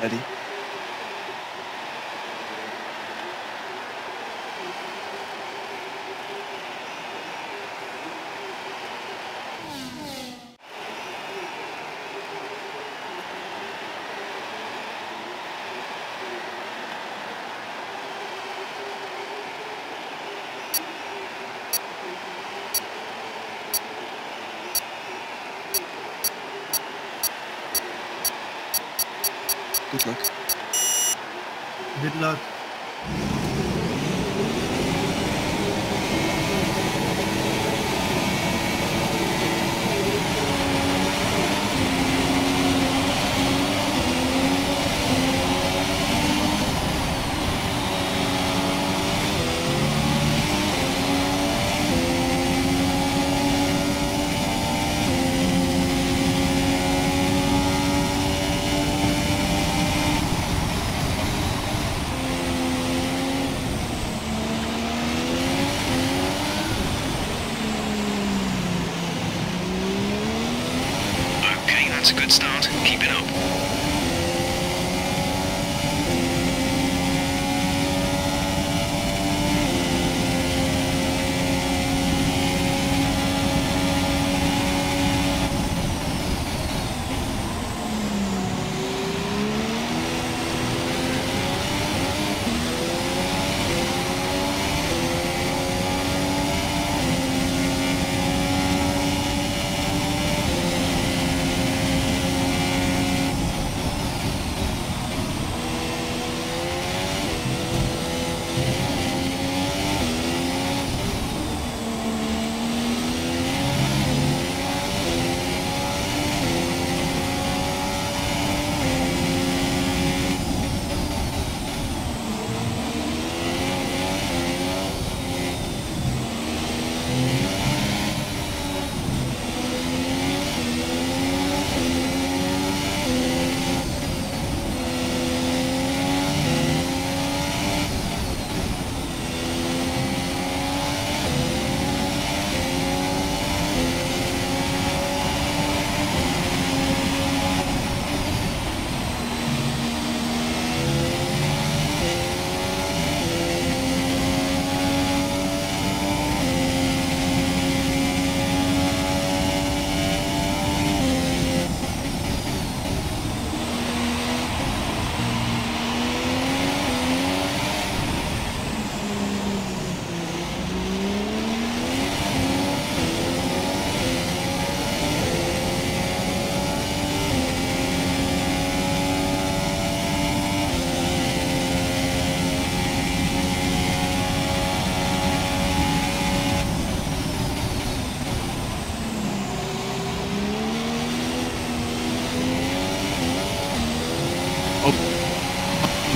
Ready?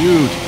Dude.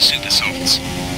The super softs. Okay,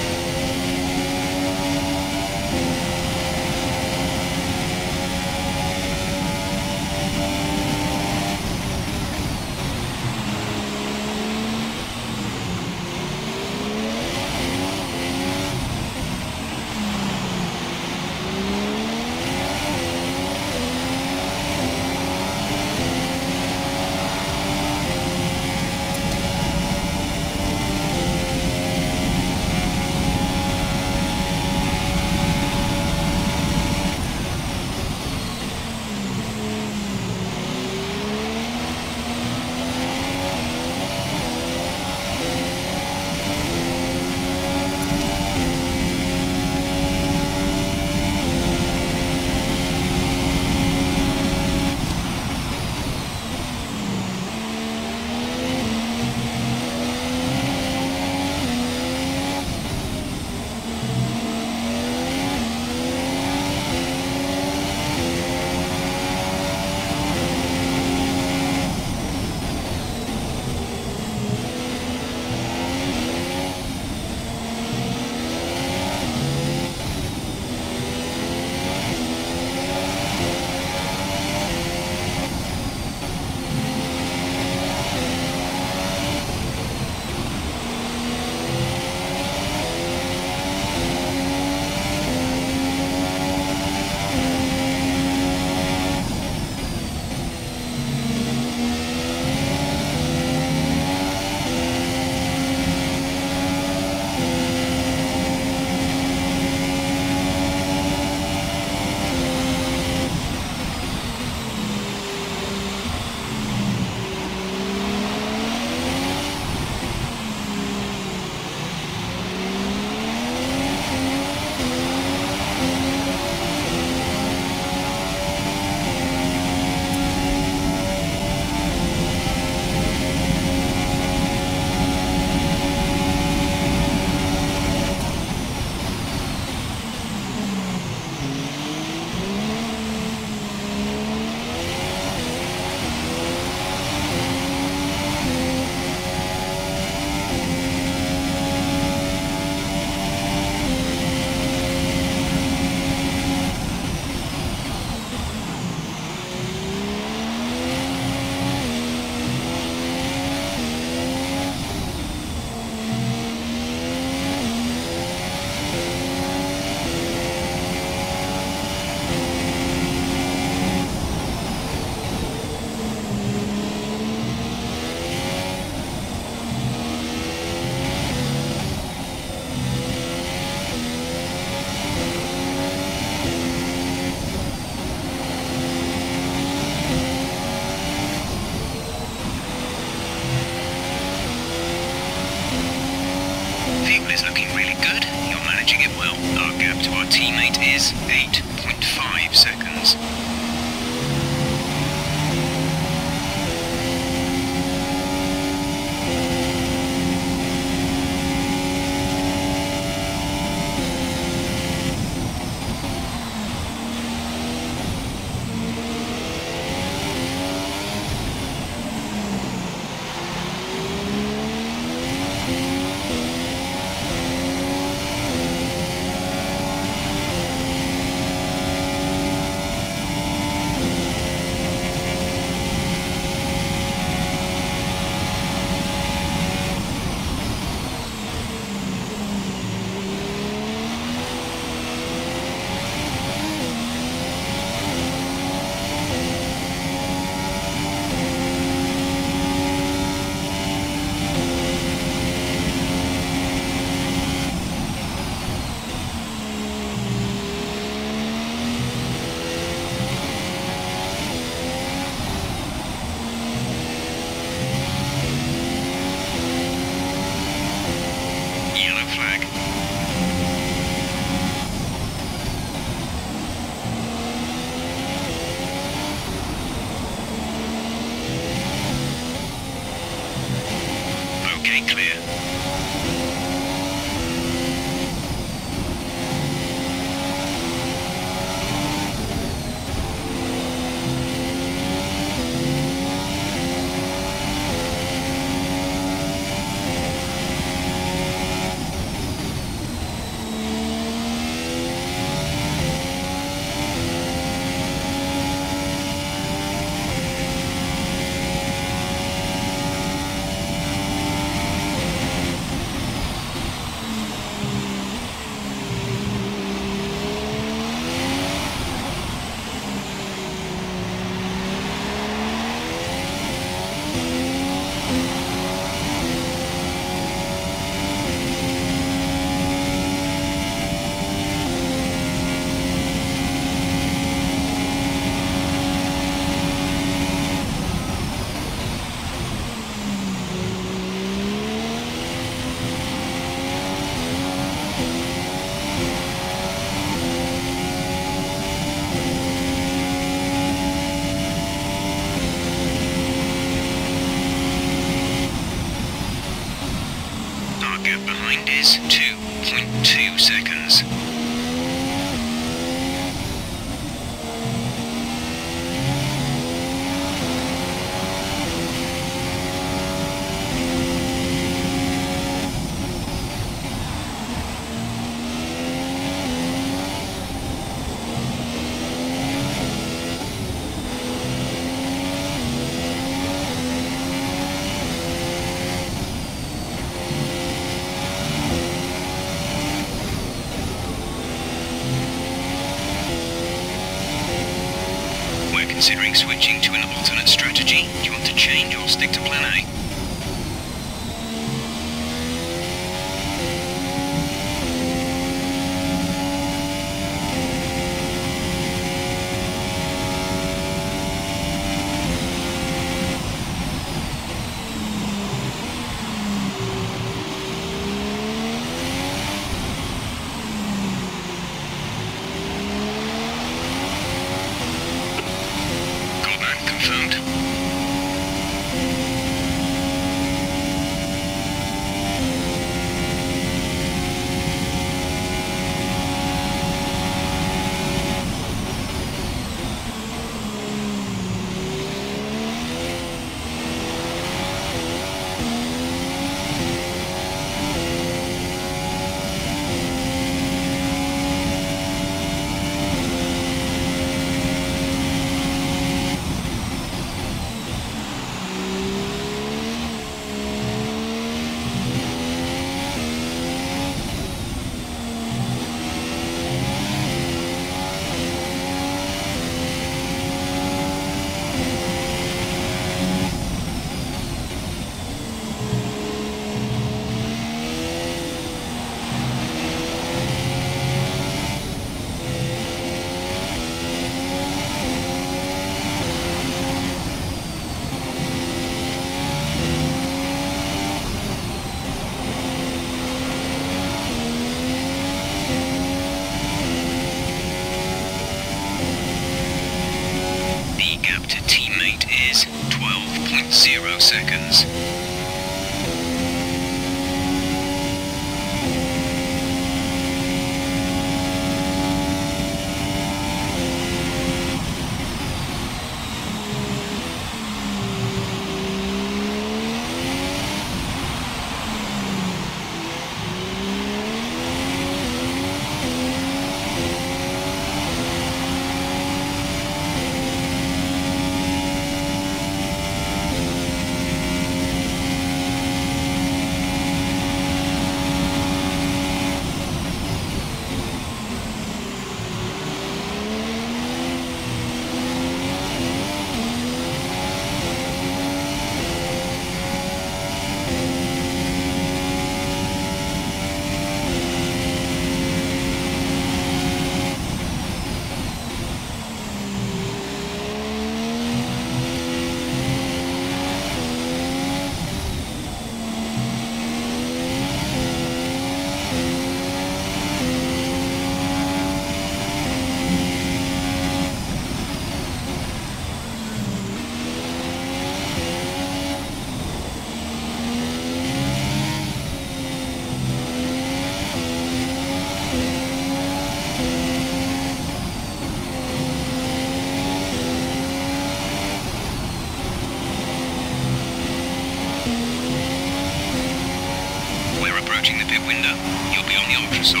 the ultra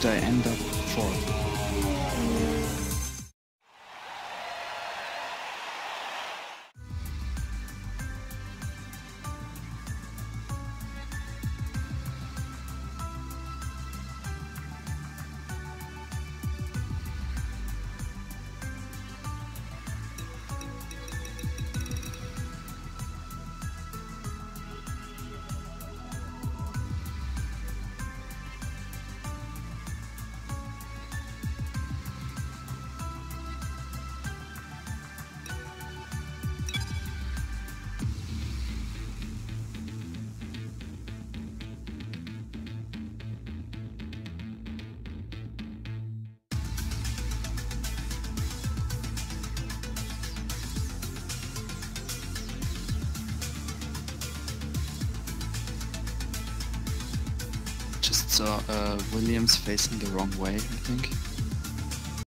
did I end up uh, fourth? Williams facing the wrong way, I think.